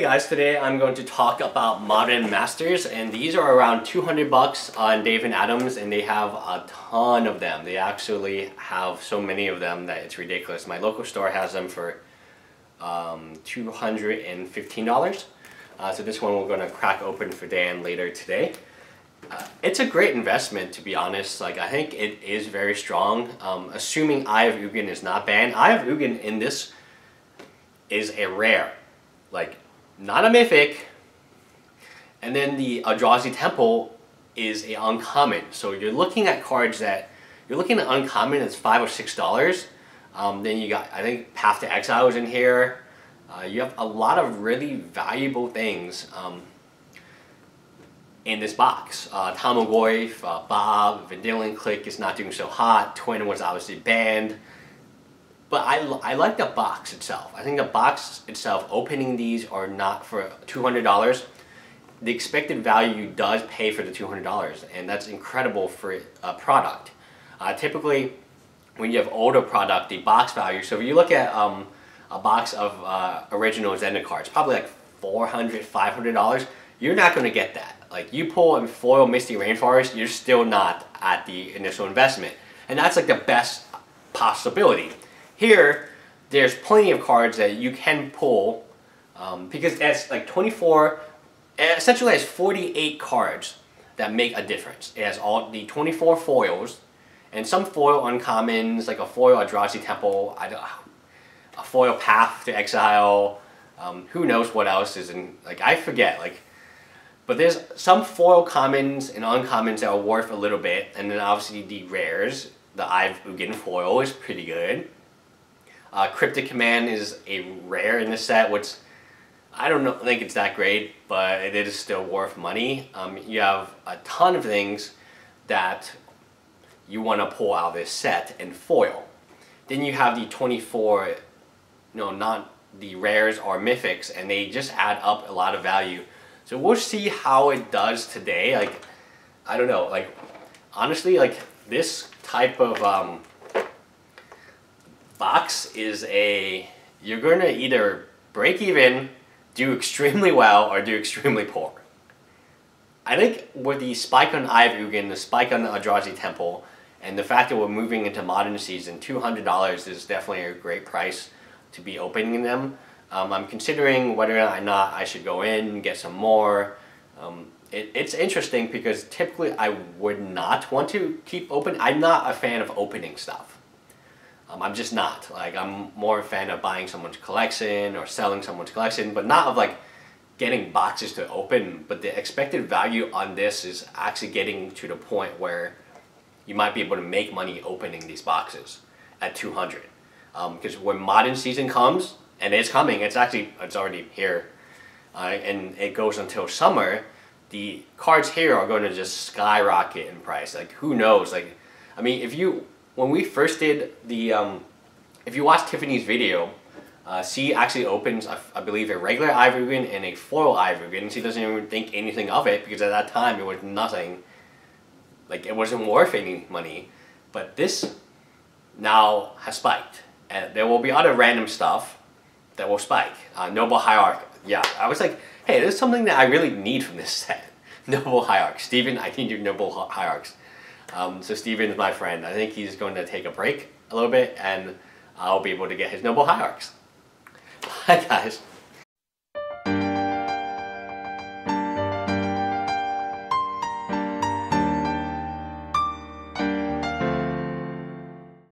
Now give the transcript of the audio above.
guys, today I'm going to talk about Modern Masters and these are around 200 bucks on Dave and Adam's and they have a ton of them. They actually have so many of them that it's ridiculous. My local store has them for um, $215. Uh, so this one we're going to crack open for Dan later today. Uh, it's a great investment to be honest. Like I think it is very strong. Um, assuming Eye of Ugin is not banned. Eye of Ugin in this is a rare. Like not a mythic. And then the Eldrazi Temple is a uncommon. So you're looking at cards that you're looking at uncommon. It's five or six dollars. Um, then you got I think Path to Exile is in here. Uh, you have a lot of really valuable things um, in this box. Uh, Tarmogoyf, uh, Bob, Vendilion Clique is not doing so hot. Twin was obviously banned. But I, I like the box itself. I think the box itself, opening these are not for $200. The expected value does pay for the $200 and that's incredible for a product. Uh, typically, when you have older product, the box value, so if you look at um, a box of uh, original Zendikar cards, probably like $400, $500, you're not going to get that. Like you pull a foil Misty Rainforest, you're still not at the initial investment. And that's like the best possibility. Here, there's plenty of cards that you can pull um, because it's like 24, essentially has 48 cards that make a difference. It has all the 24 foils and some foil uncommons like a foil Eldrazi Temple, a foil Path to Exile, um, who knows what else is in, like I forget, like, but there's some foil commons and uncommons that are worth a little bit, and then obviously the rares, the of Ugin foil is pretty good. Uh, Cryptic Command is a rare in this set, which I don't know, think it's that great, but it is still worth money. Um, you have a ton of things that you want to pull out of this set and foil. Then you have the 24, no, not the rares or mythics, and they just add up a lot of value. So we'll see how it does today. Like, I don't know, like, honestly, like, this type of um, box is a you're going to either break even, do extremely well, or do extremely poor. I think with the spike on Ugin, the spike on the Eldrazi Temple, and the fact that we're moving into modern season, $200 is definitely a great price to be opening them. Um, I'm considering whether or not I should go in, get some more. Um, it, it's interesting because typically I would not want to keep open. I'm not a fan of opening stuff. Um, I'm just not. Like, I'm more a fan of buying someone's collection or selling someone's collection, but not of like getting boxes to open. But the expected value on this is actually getting to the point where you might be able to make money opening these boxes at 200. Because um, when modern season comes, and it's coming, it's actually, it's already here, uh, and it goes until summer, the cards here are going to just skyrocket in price. Like, who knows? Like, I mean, if you when we first did the, um, if you watch Tiffany's video, uh, she actually opens, I, I believe, a regular of and a of and she doesn't even think anything of it because at that time it was nothing. Like, it wasn't worth any money. But this now has spiked. And there will be other random stuff that will spike. Uh, Noble Hierarch, yeah. I was like, hey, there's something that I really need from this set. Noble Hierarch. Steven, I need your Noble Hierarchs. Um, so Steven's my friend. I think he's going to take a break a little bit and I'll be able to get his Noble Hierarchs. Bye guys.